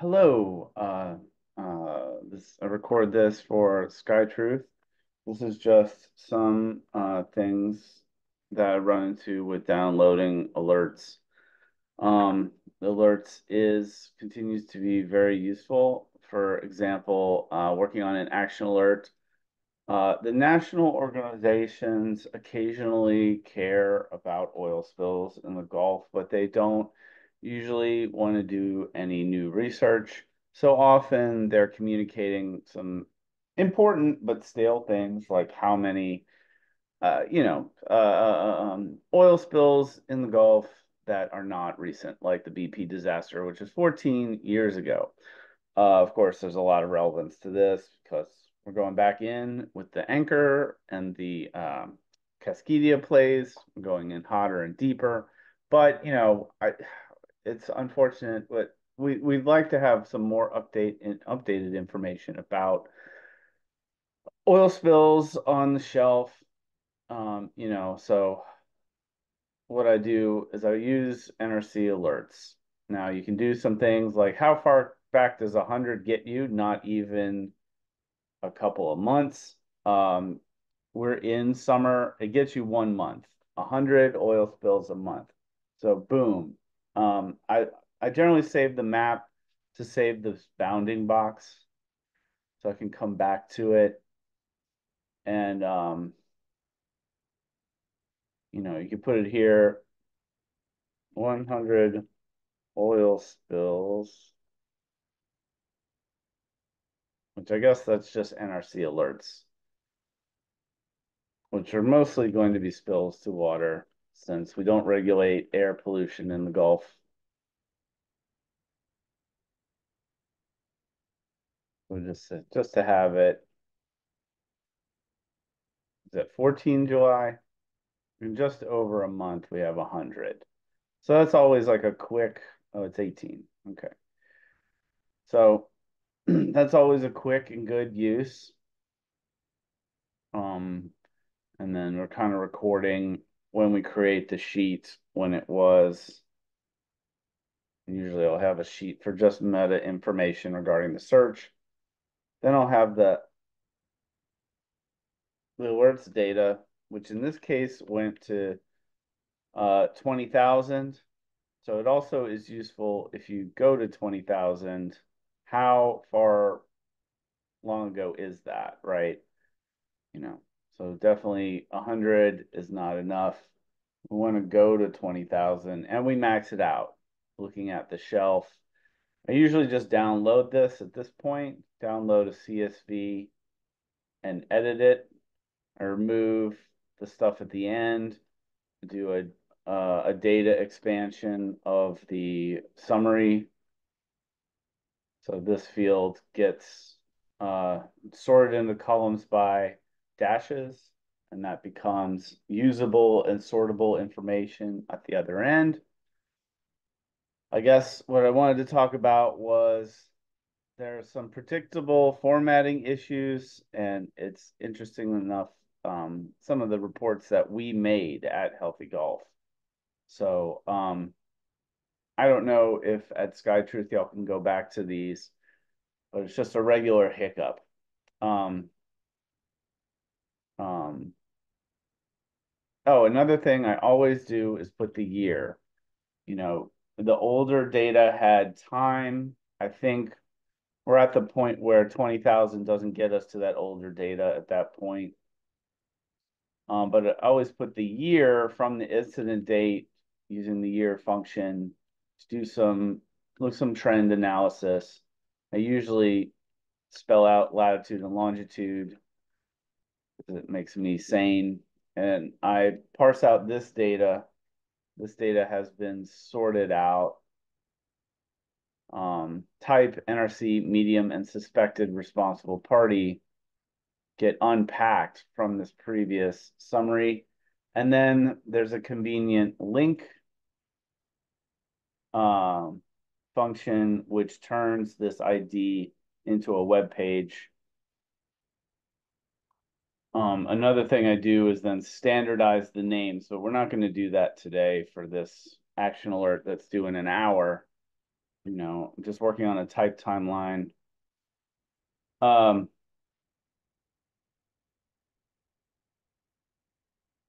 Hello, uh, uh, this, I record this for Sky Truth. This is just some uh, things that I run into with downloading alerts. Um, alerts is continues to be very useful. For example, uh, working on an action alert. Uh, the national organizations occasionally care about oil spills in the Gulf, but they don't usually want to do any new research. So often they're communicating some important but stale things like how many, uh, you know, uh, uh um, oil spills in the Gulf that are not recent, like the BP disaster, which is 14 years ago. Uh, of course, there's a lot of relevance to this because we're going back in with the anchor and the um, Kaskida plays, going in hotter and deeper. But, you know, I it's unfortunate, but we we'd like to have some more update and updated information about oil spills on the shelf. Um, you know, so what I do is I use NRC alerts. Now you can do some things like how far back does 100 get you? Not even a couple of months. Um, we're in summer. It gets you one month, 100 oil spills a month. So boom, um, I, I generally save the map to save the bounding box so I can come back to it. And, um, you know, you can put it here, 100 oil spills, which I guess that's just NRC alerts, which are mostly going to be spills to water since we don't regulate air pollution in the Gulf. We just just to have it. Is it 14 July? In just over a month, we have 100. So that's always like a quick, oh, it's 18. Okay. So that's always a quick and good use. Um, and then we're kind of recording when we create the sheet when it was. Usually I'll have a sheet for just meta information regarding the search. Then I'll have the, the alerts data, which in this case went to uh, 20,000. So it also is useful if you go to 20,000, how far long ago is that, right? You know, so definitely 100 is not enough. We want to go to 20,000 and we max it out looking at the shelf. I usually just download this at this point, download a CSV and edit it. I remove the stuff at the end, do a, uh, a data expansion of the summary. So this field gets uh, sorted into columns by dashes, and that becomes usable and sortable information at the other end. I guess what I wanted to talk about was there are some predictable formatting issues, and it's interesting enough um, some of the reports that we made at Healthy Gulf. So um, I don't know if at Sky Truth y'all can go back to these, but it's just a regular hiccup. Um, oh, another thing I always do is put the year. You know, the older data had time. I think we're at the point where 20,000 doesn't get us to that older data at that point. Um, but I always put the year from the incident date using the year function to do some look some trend analysis. I usually spell out latitude and longitude it makes me sane. And I parse out this data. This data has been sorted out. Um, type, NRC, medium, and suspected responsible party get unpacked from this previous summary. And then there's a convenient link um, function which turns this ID into a web page um, another thing I do is then standardize the name. So we're not going to do that today for this action alert that's due in an hour. you know, just working on a type timeline. Um,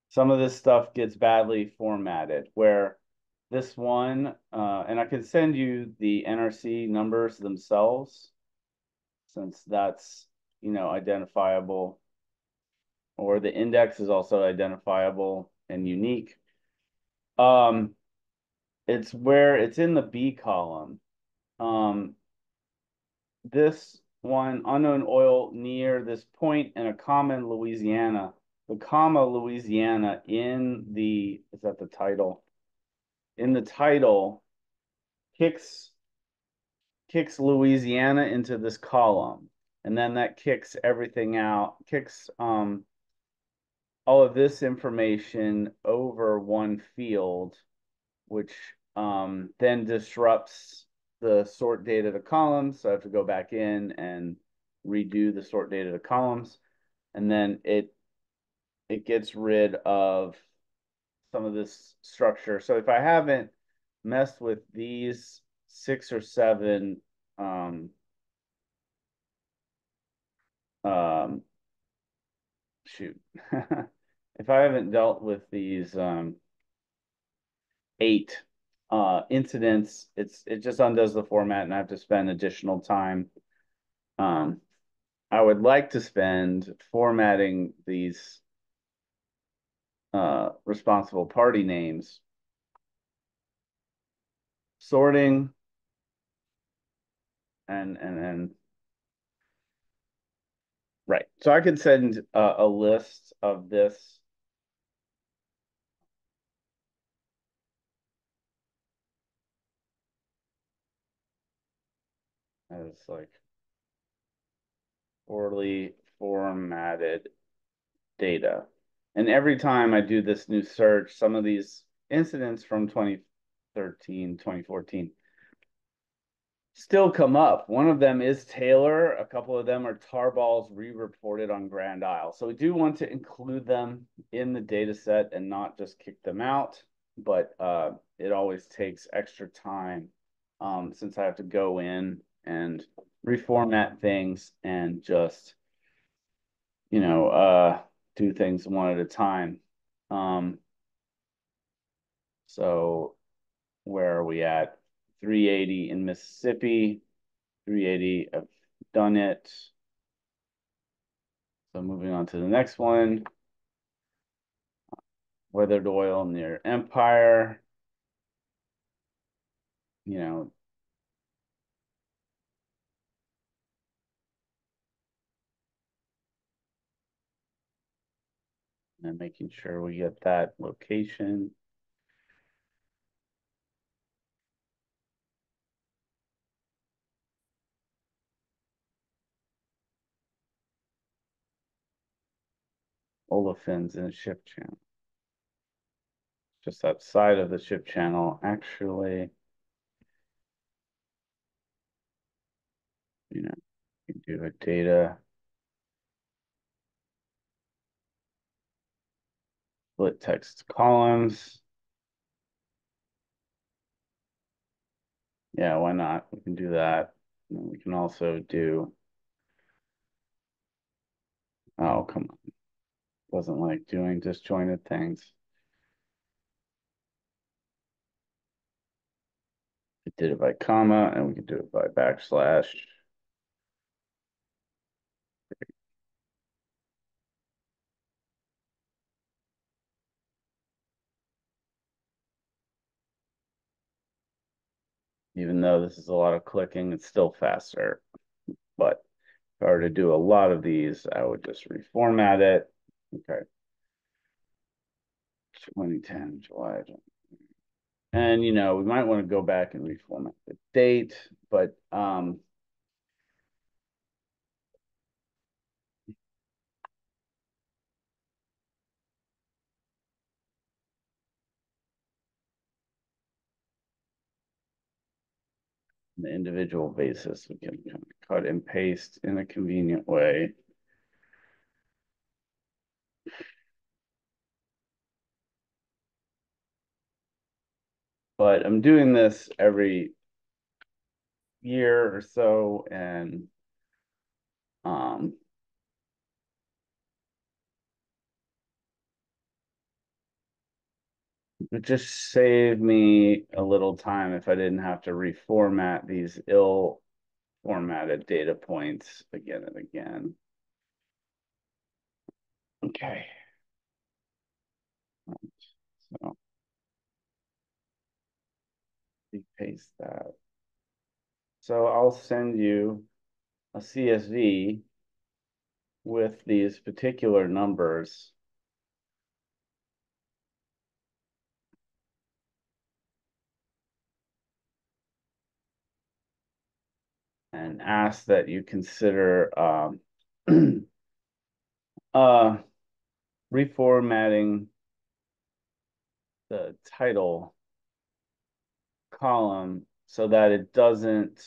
some of this stuff gets badly formatted where this one, uh, and I can send you the NRC numbers themselves since that's, you know, identifiable or the index is also identifiable and unique. Um, it's where it's in the B column. Um, this one, unknown oil near this point in a common Louisiana. The comma Louisiana in the, is that the title? In the title kicks kicks Louisiana into this column. And then that kicks everything out, kicks um, all of this information over one field, which um, then disrupts the sort data to columns. So I have to go back in and redo the sort data to columns. And then it it gets rid of some of this structure. So if I haven't messed with these six or seven um, um, shoot, if I haven't dealt with these um, eight uh, incidents, it's it just undoes the format, and I have to spend additional time. Um, I would like to spend formatting these uh, responsible party names, sorting, and and and right. So I could send uh, a list of this. As like poorly formatted data. And every time I do this new search, some of these incidents from 2013, 2014 still come up. One of them is Taylor. A couple of them are tar balls re-reported on Grand Isle. So we do want to include them in the data set and not just kick them out, but uh, it always takes extra time um, since I have to go in and reformat things and just, you know, uh, do things one at a time. Um, so where are we at? 380 in Mississippi, 380, I've done it. So moving on to the next one. Weathered oil near Empire. You know, and making sure we get that location. olefins in a ship channel. Just outside of the ship channel, actually. You know, you do a data split text columns. Yeah, why not? We can do that. And we can also do, oh, come on. Wasn't like doing disjointed things. We did it by comma and we can do it by backslash. Even though this is a lot of clicking, it's still faster. But if I were to do a lot of these, I would just reformat it. Okay. 2010, July. And, you know, we might want to go back and reformat the date, but um, the individual basis, we can kind of cut and paste in a convenient way. But I'm doing this every year or so and um it just saved me a little time if I didn't have to reformat these ill formatted data points again and again. Okay. So paste that. So I'll send you a CSV with these particular numbers. And ask that you consider um, uh, reformatting the title column so that it doesn't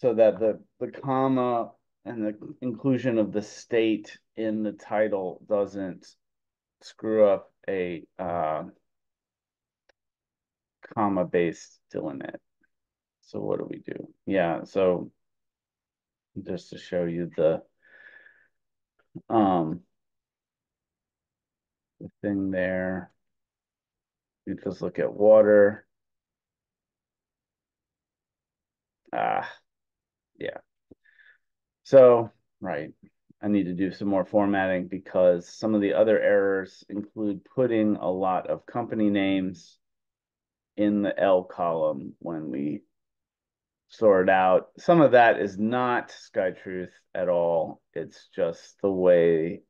so that the the comma and the inclusion of the state in the title doesn't screw up a uh, comma based delimit. So what do we do? Yeah, so just to show you the um the thing there. You just look at water. Ah, yeah. So, right. I need to do some more formatting because some of the other errors include putting a lot of company names in the L column when we sort out. Some of that is not SkyTruth at all. It's just the way,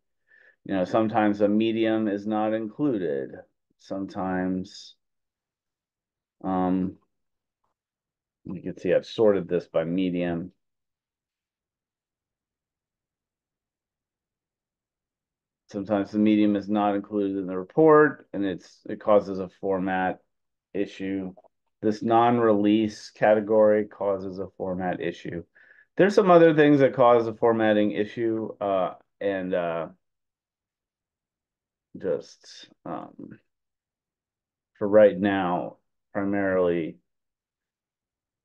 you know, sometimes a medium is not included. Sometimes, um, you can see I've sorted this by medium. Sometimes the medium is not included in the report and it's it causes a format issue. This non-release category causes a format issue. There's some other things that cause a formatting issue uh, and uh, just um, for right now, primarily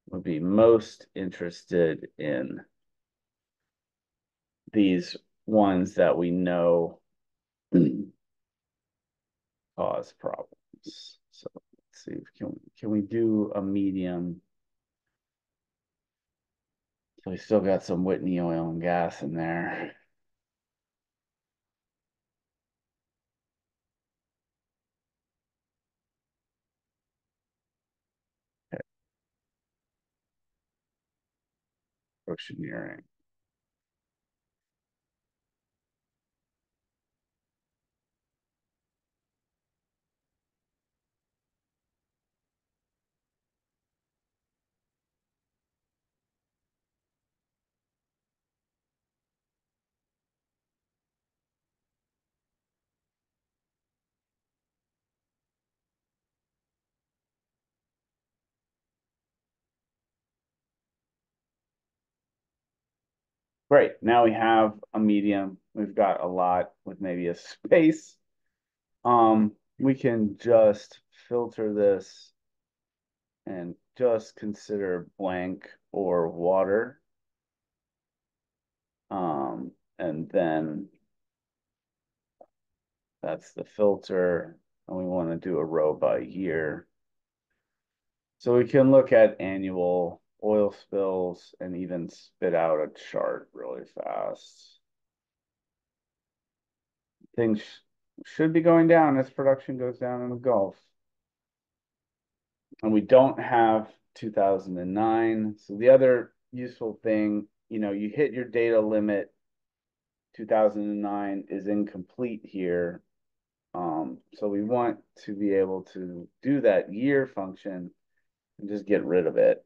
would be most interested in these ones that we know cause problems. See, can we, can we do a medium? So we still got some Whitney oil and gas in there. Okay. Oceaneering. Great. Now we have a medium. We've got a lot with maybe a space. Um, we can just filter this and just consider blank or water. Um, and then that's the filter. And we want to do a row by year. So we can look at annual oil spills and even spit out a chart really fast. Things should be going down as production goes down in the Gulf. And we don't have 2009. So the other useful thing, you know, you hit your data limit. 2009 is incomplete here. Um, so we want to be able to do that year function and just get rid of it.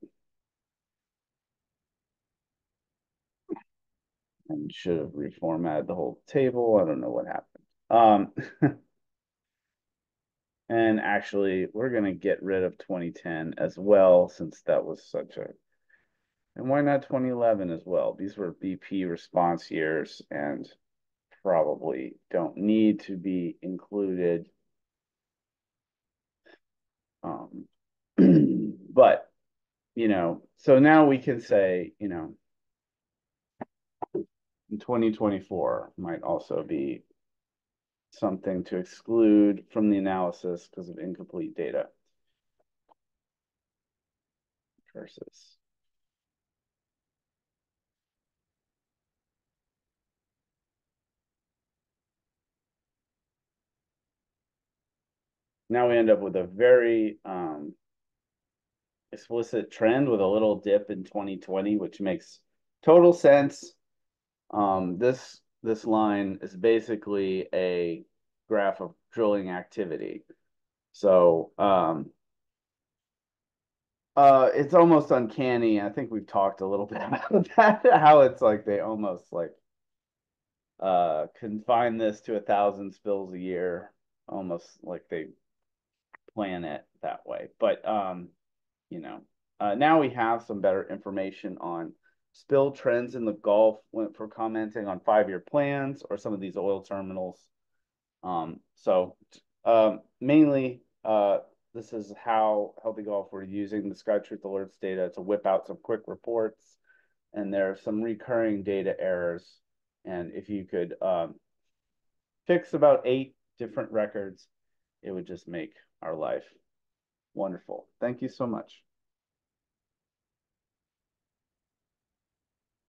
And should have reformatted the whole table. I don't know what happened. Um, and actually, we're going to get rid of 2010 as well, since that was such a. And why not 2011 as well? These were BP response years and probably don't need to be included. Um, but you know, so now we can say, you know, 2024 might also be something to exclude from the analysis because of incomplete data versus now we end up with a very um, explicit trend with a little dip in 2020, which makes total sense. Um, this this line is basically a graph of drilling activity. So um, uh, it's almost uncanny. I think we've talked a little bit about that, how it's like they almost like uh, confine this to a thousand spills a year, almost like they plan it that way. But um, you know, uh, now we have some better information on spill trends in the Gulf went for commenting on five-year plans or some of these oil terminals. Um, so um, mainly, uh, this is how Healthy Gulf we're using the SkyTruth Alerts data to whip out some quick reports. And there are some recurring data errors. And if you could um, fix about eight different records, it would just make our life wonderful. Thank you so much.